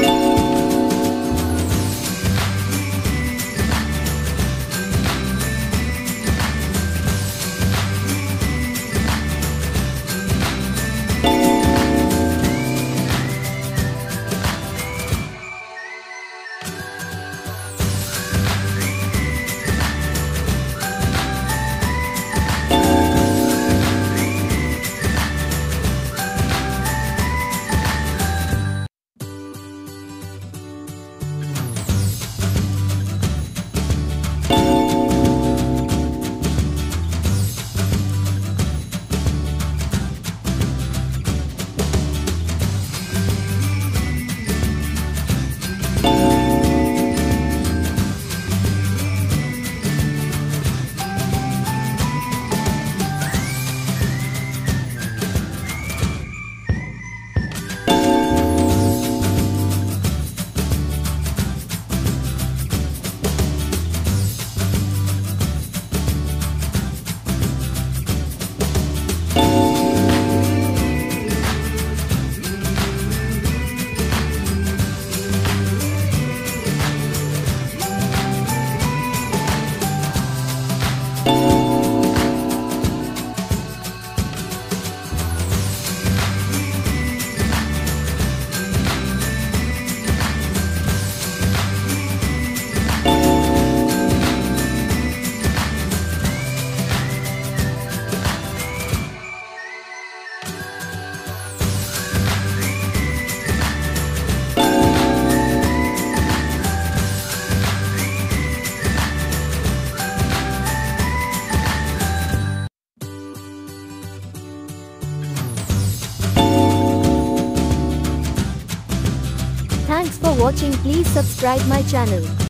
Bye. For watching please subscribe my channel.